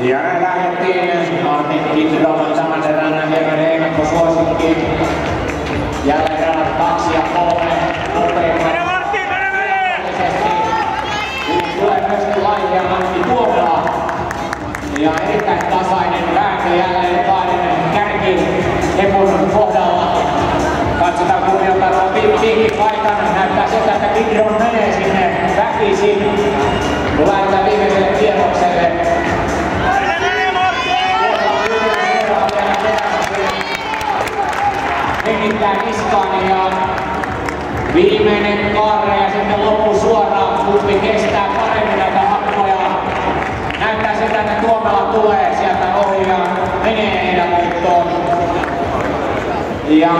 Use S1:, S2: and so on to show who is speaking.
S1: Ja lähdettiin Artinkin Roman saman erään näkemään Eemekko suosikki. Jälleen erät kaksi ja kolme.
S2: Mene Martti, mene mene!
S1: Tulee myöskin vaihia Matti Tuomola. Ja erittäin tasainen vääntö jälleen kahden kärki hepun kohdalla. Katsotaan kuviota on paikan. Näyttää siltä, että Kidron menee sinne väkisin. Tulee viimeiselle
S2: tielle.
S1: Hengittää niskaan ja viimeinen kaarre ja sitten loppu suoraan. Kumpi kestää paremmin näitä happoja. Näyttää siltä, että Tuomela tulee sieltä ohi ja menee edelleen Ja